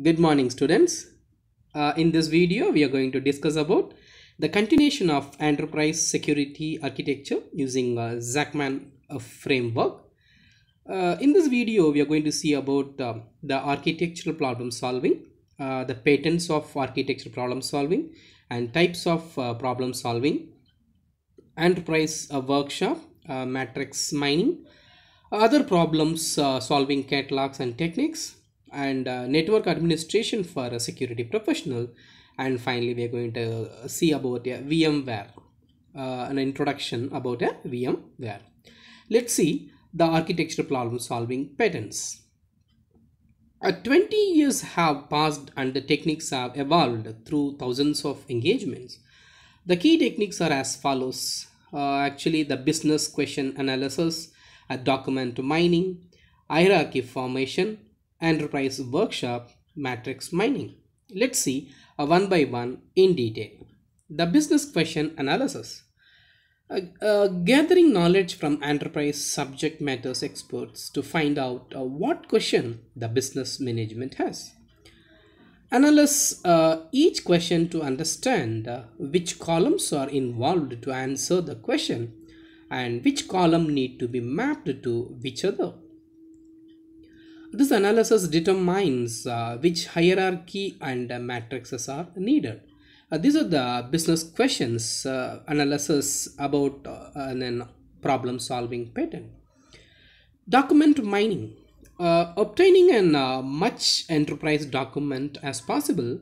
Good morning students. Uh, in this video we are going to discuss about the continuation of enterprise security architecture using uh, Zachman uh, framework. Uh, in this video we are going to see about um, the architectural problem solving, uh, the patterns of architectural problem solving and types of uh, problem solving, enterprise uh, workshop, uh, matrix mining, other problems uh, solving catalogs and techniques and uh, network administration for a security professional. And finally we are going to see about a vmware uh, an introduction about a vmware. Let's see the architectural problem solving patterns uh, 20 years have passed and the techniques have evolved through thousands of engagements. The key techniques are as follows. Uh, actually the business question analysis a document mining, hierarchy formation, enterprise workshop, matrix mining. Let's see a one by one in detail. The business question analysis. Uh, uh, gathering knowledge from enterprise subject matters experts to find out uh, what question the business management has. Analyze uh, each question to understand uh, which columns are involved to answer the question and which column need to be mapped to which other. This analysis determines uh, which hierarchy and uh, matrices are needed. Uh, these are the business questions uh, analysis about uh, an problem solving pattern. Document mining. Uh, obtaining an much enterprise document as possible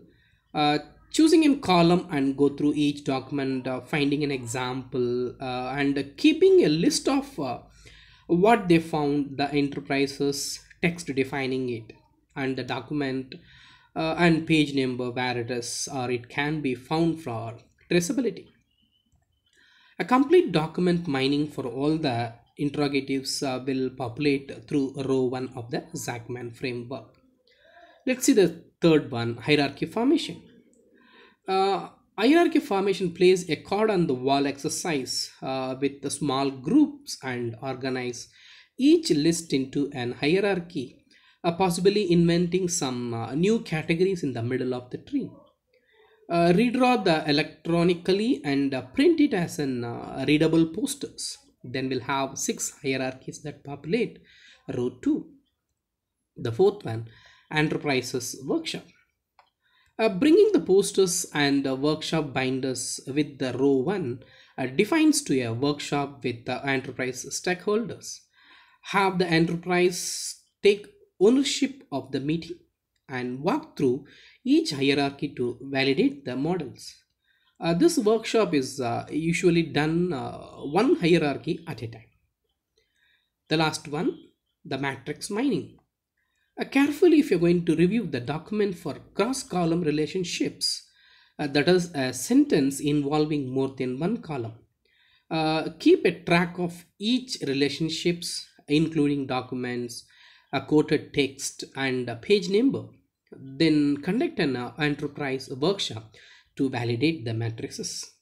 choosing a column and go through each document finding an example and keeping a list of what they found the enterprises text defining it and the document uh, and page number where it is or it can be found for traceability. A complete document mining for all the interrogatives uh, will populate through row 1 of the Zachman framework. Let's see the third one hierarchy formation. Uh, hierarchy formation plays a card on the wall exercise uh, with the small groups and organize each list into an hierarchy, uh, possibly inventing some uh, new categories in the middle of the tree. Uh, redraw the electronically and uh, print it as an uh, readable posters. Then we'll have six hierarchies that populate row two. The fourth one, enterprises workshop. Uh, bringing the posters and workshop binders with the row 1 uh, defines to a workshop with the enterprise stakeholders. Have the enterprise take ownership of the meeting and walk through each hierarchy to validate the models. Uh, this workshop is uh, usually done uh, one hierarchy at a time. The last one, the matrix mining. Uh, carefully, if you're going to review the document for cross column relationships, uh, that is a sentence involving more than one column. Uh, keep a track of each relationships, including documents, a quoted text, and a page number. Then conduct an uh, enterprise workshop to validate the matrices.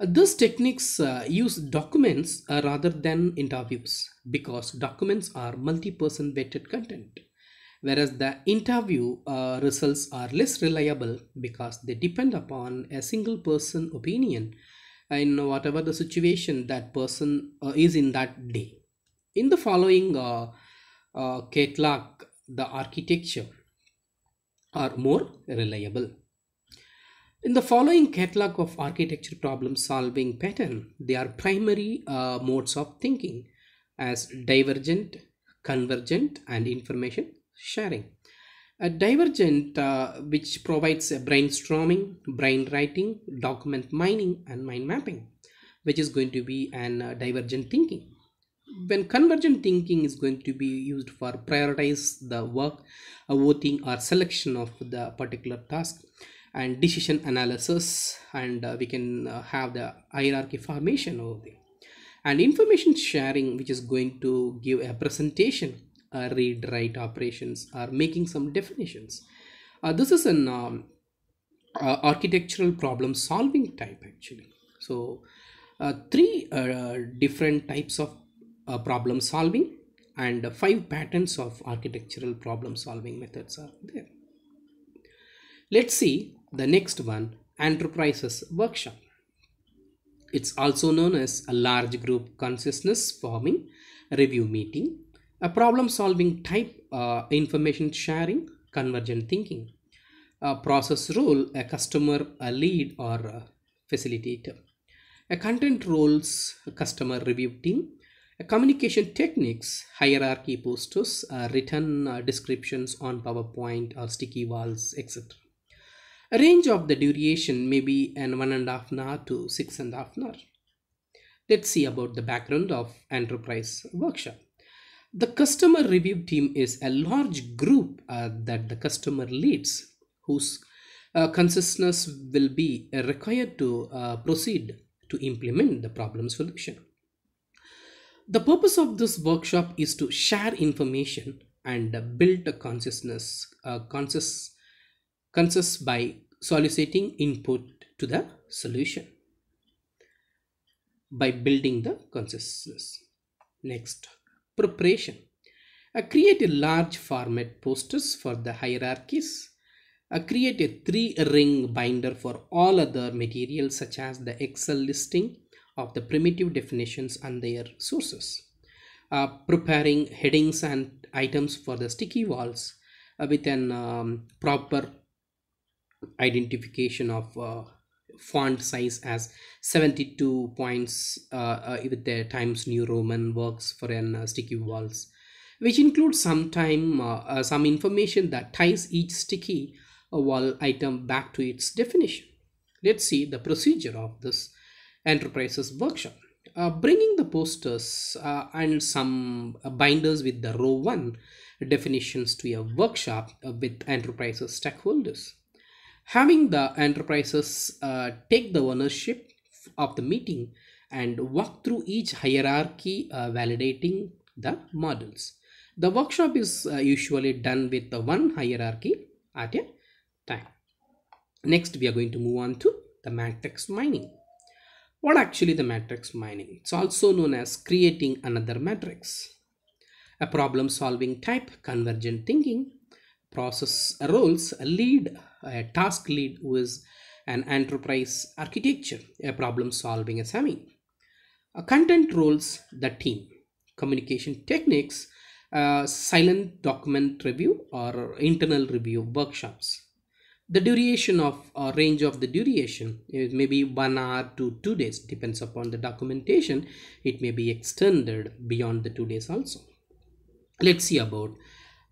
Uh, These techniques uh, use documents uh, rather than interviews because documents are multi-person vetted content whereas the interview uh, results are less reliable because they depend upon a single person opinion in whatever the situation that person uh, is in that day. In the following uh, uh, catalog the architecture are more reliable in the following catalog of architecture problem solving pattern, there are primary uh, modes of thinking as divergent, convergent, and information sharing. A divergent, uh, which provides a brainstorming, brain writing, document mining, and mind mapping, which is going to be an uh, divergent thinking. When convergent thinking is going to be used for prioritize the work, uh, voting, or selection of the particular task and decision analysis and uh, we can uh, have the hierarchy formation over there. And information sharing which is going to give a presentation uh, read write operations or making some definitions. Uh, this is an um, architectural problem solving type actually. So uh, three uh, different types of uh, problem solving and five patterns of architectural problem solving methods are there. Let's see the next one enterprises workshop. It's also known as a large group consciousness forming review meeting, a problem solving type uh, information sharing, convergent thinking, a process role, a customer, a lead or a facilitator, a content roles, a customer review team, a communication techniques, hierarchy posters, uh, written uh, descriptions on PowerPoint or sticky walls, etc. Range of the duration may be an one and a half hour to six and a half hour. Let's see about the background of enterprise workshop. The customer review team is a large group uh, that the customer leads whose uh, consciousness will be required to uh, proceed to implement the problem solution. The purpose of this workshop is to share information and build a consciousness, uh, conscious consists by soliciting input to the solution by building the consciousness. Next, preparation. I create a large format posters for the hierarchies. I create a three ring binder for all other materials such as the Excel listing of the primitive definitions and their sources. Uh, preparing headings and items for the sticky walls uh, with an um, proper identification of uh, font size as 72 points uh, uh, with the Times New Roman works for an uh, sticky walls which includes some time uh, uh, some information that ties each sticky wall item back to its definition. Let's see the procedure of this enterprises workshop. bringing the posters and some binders with the row 1 definitions to a workshop with enterprises stakeholders having the enterprises uh, take the ownership of the meeting and walk through each hierarchy uh, validating the models. The workshop is uh, usually done with the one hierarchy at a time. Next, we are going to move on to the matrix mining. What actually the matrix mining? It's also known as creating another matrix. A problem solving type, convergent thinking, process roles, lead a task lead who is an enterprise architecture, a problem solving SME. A content roles, the team. Communication techniques, uh, silent document review or internal review workshops. The duration of or range of the duration is maybe one hour to two days, depends upon the documentation. It may be extended beyond the two days also. Let's see about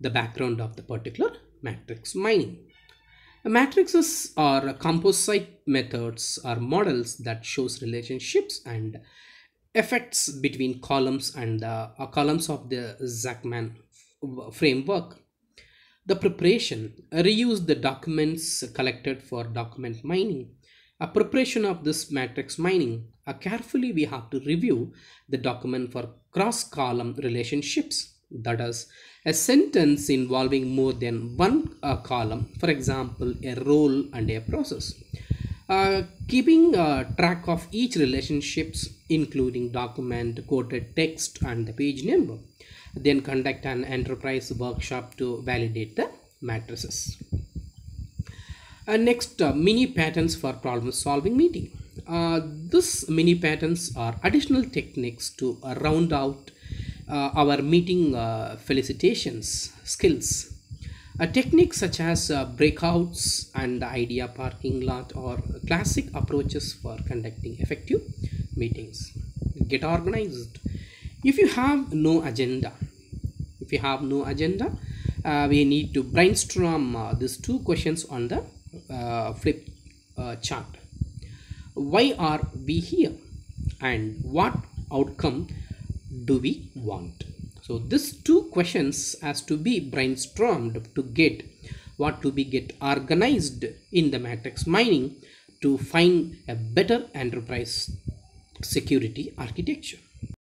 the background of the particular matrix mining. Matrices are composite methods or models that shows relationships and effects between columns and uh, columns of the Zachman framework. The preparation reuse the documents collected for document mining. A preparation of this matrix mining, uh, carefully we have to review the document for cross-column relationships. That is, a sentence involving more than one uh, column, for example, a role and a process. Uh, keeping uh, track of each relationships including document, quoted text and the page number. Then conduct an enterprise workshop to validate the matrices. Uh, next, uh, mini patterns for problem solving meeting. Uh, this mini patterns are additional techniques to round out our meeting uh, felicitations skills. A technique such as uh, breakouts and idea parking lot or classic approaches for conducting effective meetings. Get organized. If you have no agenda, if you have no agenda, uh, we need to brainstorm uh, these two questions on the uh, flip chart. Why are we here? And what outcome do we want? So these two questions has to be brainstormed to get what to be get organized in the matrix mining to find a better enterprise security architecture